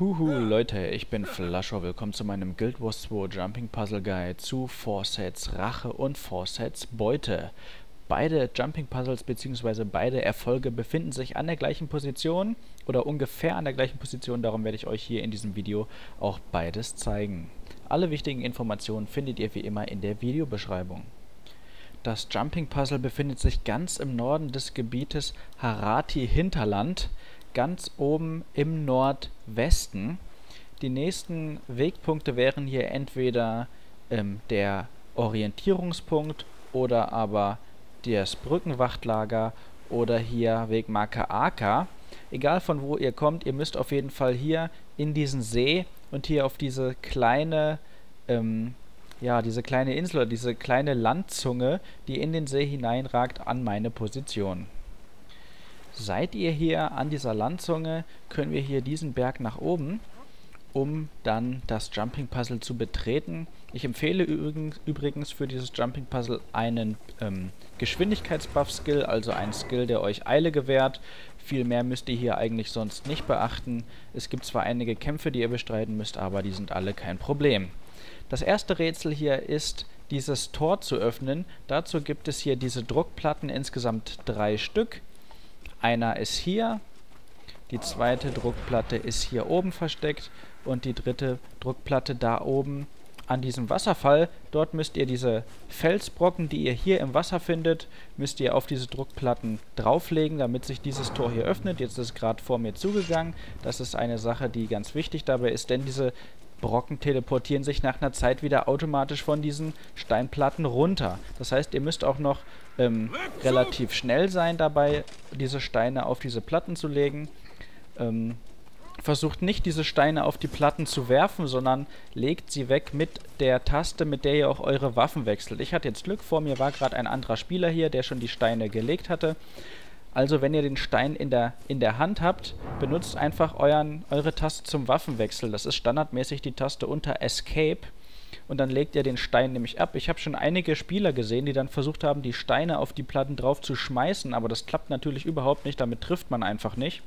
Huhu Leute, ich bin Flasher, willkommen zu meinem Guild Wars 2 Jumping Puzzle Guide zu Forsets Rache und Forsets Beute. Beide Jumping Puzzles bzw. beide Erfolge befinden sich an der gleichen Position oder ungefähr an der gleichen Position, darum werde ich euch hier in diesem Video auch beides zeigen. Alle wichtigen Informationen findet ihr wie immer in der Videobeschreibung. Das Jumping Puzzle befindet sich ganz im Norden des Gebietes Harati Hinterland, ganz oben im Nordwesten. Die nächsten Wegpunkte wären hier entweder ähm, der Orientierungspunkt oder aber das Brückenwachtlager oder hier Wegmarke Aka. Egal von wo ihr kommt, ihr müsst auf jeden Fall hier in diesen See und hier auf diese kleine, ähm, ja, diese kleine Insel oder diese kleine Landzunge, die in den See hineinragt, an meine Position. Seid ihr hier an dieser Landzunge, können wir hier diesen Berg nach oben, um dann das Jumping Puzzle zu betreten. Ich empfehle übrigens für dieses Jumping Puzzle einen ähm, Geschwindigkeitsbuff-Skill, also einen Skill, der euch Eile gewährt. Viel mehr müsst ihr hier eigentlich sonst nicht beachten. Es gibt zwar einige Kämpfe, die ihr bestreiten müsst, aber die sind alle kein Problem. Das erste Rätsel hier ist, dieses Tor zu öffnen. Dazu gibt es hier diese Druckplatten, insgesamt drei Stück. Einer ist hier, die zweite Druckplatte ist hier oben versteckt und die dritte Druckplatte da oben an diesem Wasserfall. Dort müsst ihr diese Felsbrocken, die ihr hier im Wasser findet, müsst ihr auf diese Druckplatten drauflegen, damit sich dieses Tor hier öffnet. Jetzt ist es gerade vor mir zugegangen. Das ist eine Sache, die ganz wichtig dabei ist, denn diese Brocken teleportieren sich nach einer Zeit wieder automatisch von diesen Steinplatten runter. Das heißt, ihr müsst auch noch ähm, relativ schnell sein dabei, diese Steine auf diese Platten zu legen. Ähm, versucht nicht, diese Steine auf die Platten zu werfen, sondern legt sie weg mit der Taste, mit der ihr auch eure Waffen wechselt. Ich hatte jetzt Glück, vor mir war gerade ein anderer Spieler hier, der schon die Steine gelegt hatte. Also wenn ihr den Stein in der, in der Hand habt, benutzt einfach euren, eure Taste zum Waffenwechsel. Das ist standardmäßig die Taste unter Escape. Und dann legt ihr den Stein nämlich ab. Ich habe schon einige Spieler gesehen, die dann versucht haben, die Steine auf die Platten drauf zu schmeißen. Aber das klappt natürlich überhaupt nicht. Damit trifft man einfach nicht.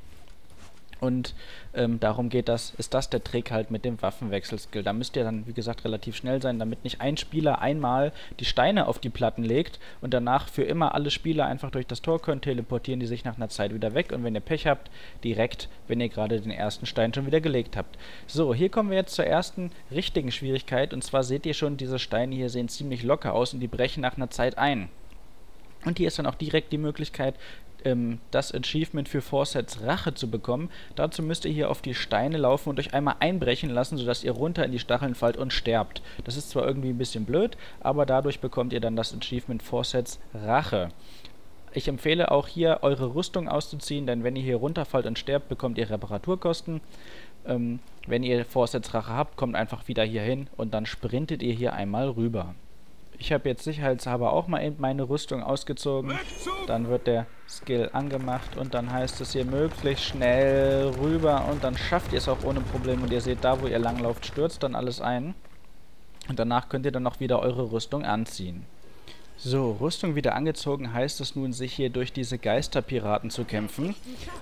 Und ähm, darum geht das, ist das der Trick halt mit dem Waffenwechselskill. Da müsst ihr dann, wie gesagt, relativ schnell sein, damit nicht ein Spieler einmal die Steine auf die Platten legt und danach für immer alle Spieler einfach durch das Tor können, teleportieren die sich nach einer Zeit wieder weg und wenn ihr Pech habt, direkt, wenn ihr gerade den ersten Stein schon wieder gelegt habt. So, hier kommen wir jetzt zur ersten richtigen Schwierigkeit und zwar seht ihr schon, diese Steine hier sehen ziemlich locker aus und die brechen nach einer Zeit ein. Und hier ist dann auch direkt die Möglichkeit, ähm, das Achievement für Forsets Rache zu bekommen. Dazu müsst ihr hier auf die Steine laufen und euch einmal einbrechen lassen, sodass ihr runter in die Stacheln fallt und sterbt. Das ist zwar irgendwie ein bisschen blöd, aber dadurch bekommt ihr dann das Achievement Forsets Rache. Ich empfehle auch hier, eure Rüstung auszuziehen, denn wenn ihr hier runterfallt und sterbt, bekommt ihr Reparaturkosten. Ähm, wenn ihr Forsets Rache habt, kommt einfach wieder hier hin und dann sprintet ihr hier einmal rüber. Ich habe jetzt sicherheitshalber auch mal eben meine Rüstung ausgezogen. Dann wird der Skill angemacht und dann heißt es hier möglichst schnell rüber und dann schafft ihr es auch ohne Probleme. Und ihr seht, da wo ihr langlauft, stürzt dann alles ein. Und danach könnt ihr dann auch wieder eure Rüstung anziehen. So, Rüstung wieder angezogen heißt es nun, sich hier durch diese Geisterpiraten zu kämpfen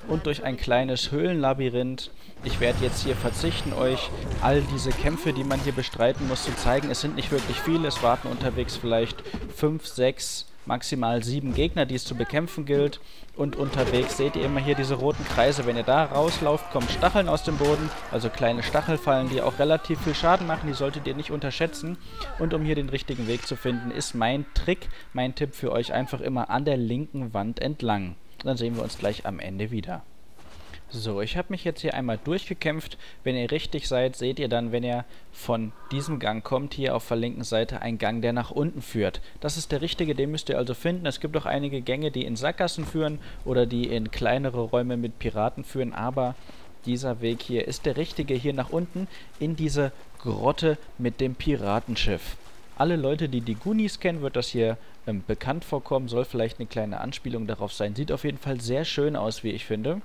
und durch ein kleines Höhlenlabyrinth. Ich werde jetzt hier verzichten, euch all diese Kämpfe, die man hier bestreiten muss, zu zeigen. Es sind nicht wirklich viele, es warten unterwegs vielleicht 5, 6 maximal sieben Gegner, die es zu bekämpfen gilt. Und unterwegs seht ihr immer hier diese roten Kreise. Wenn ihr da rauslauft, kommen Stacheln aus dem Boden, also kleine Stachelfallen, die auch relativ viel Schaden machen. Die solltet ihr nicht unterschätzen. Und um hier den richtigen Weg zu finden, ist mein Trick, mein Tipp für euch einfach immer an der linken Wand entlang. Dann sehen wir uns gleich am Ende wieder. So, ich habe mich jetzt hier einmal durchgekämpft. Wenn ihr richtig seid, seht ihr dann, wenn ihr von diesem Gang kommt, hier auf der linken Seite ein Gang, der nach unten führt. Das ist der richtige, den müsst ihr also finden. Es gibt auch einige Gänge, die in Sackgassen führen oder die in kleinere Räume mit Piraten führen, aber dieser Weg hier ist der richtige, hier nach unten in diese Grotte mit dem Piratenschiff. Alle Leute, die die Goonies kennen, wird das hier ähm, bekannt vorkommen, soll vielleicht eine kleine Anspielung darauf sein. Sieht auf jeden Fall sehr schön aus, wie ich finde.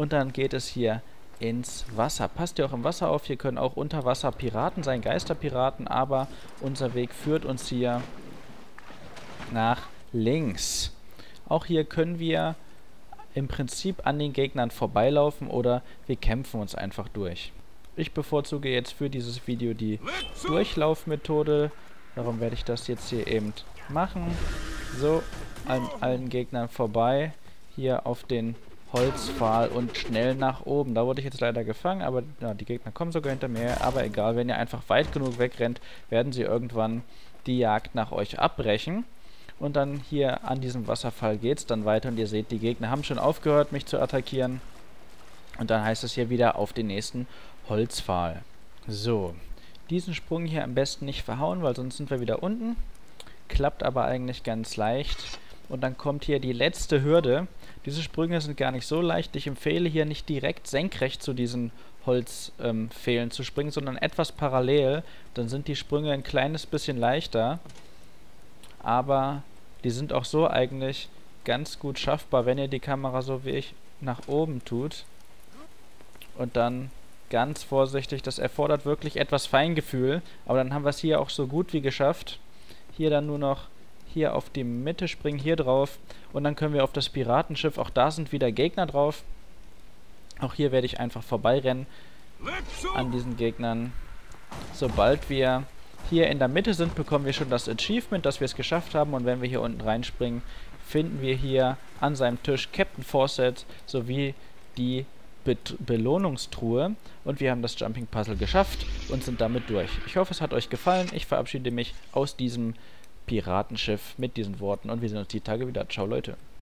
Und dann geht es hier ins Wasser. Passt ihr auch im Wasser auf, hier können auch unter Wasser Piraten sein, Geisterpiraten, aber unser Weg führt uns hier nach links. Auch hier können wir im Prinzip an den Gegnern vorbeilaufen oder wir kämpfen uns einfach durch. Ich bevorzuge jetzt für dieses Video die Durchlaufmethode. Darum werde ich das jetzt hier eben machen. So, an allen Gegnern vorbei. Hier auf den Holzpfahl und schnell nach oben. Da wurde ich jetzt leider gefangen, aber ja, die Gegner kommen sogar hinter mir. Aber egal, wenn ihr einfach weit genug wegrennt, werden sie irgendwann die Jagd nach euch abbrechen. Und dann hier an diesem Wasserfall geht es dann weiter und ihr seht, die Gegner haben schon aufgehört, mich zu attackieren. Und dann heißt es hier wieder auf den nächsten Holzpfahl. So, diesen Sprung hier am besten nicht verhauen, weil sonst sind wir wieder unten. Klappt aber eigentlich ganz leicht. Und dann kommt hier die letzte Hürde. Diese Sprünge sind gar nicht so leicht. Ich empfehle hier nicht direkt senkrecht zu diesen Holzpfählen ähm, zu springen, sondern etwas parallel. Dann sind die Sprünge ein kleines bisschen leichter. Aber die sind auch so eigentlich ganz gut schaffbar, wenn ihr die Kamera so wie ich nach oben tut. Und dann ganz vorsichtig. Das erfordert wirklich etwas Feingefühl. Aber dann haben wir es hier auch so gut wie geschafft. Hier dann nur noch hier auf die Mitte springen, hier drauf. Und dann können wir auf das Piratenschiff. Auch da sind wieder Gegner drauf. Auch hier werde ich einfach vorbeirennen an diesen Gegnern. Sobald wir hier in der Mitte sind, bekommen wir schon das Achievement, dass wir es geschafft haben. Und wenn wir hier unten reinspringen, finden wir hier an seinem Tisch Captain Fawcett sowie die Be Belohnungstruhe und wir haben das Jumping Puzzle geschafft und sind damit durch. Ich hoffe, es hat euch gefallen. Ich verabschiede mich aus diesem Piratenschiff mit diesen Worten und wir sehen uns die Tage wieder. Ciao, Leute.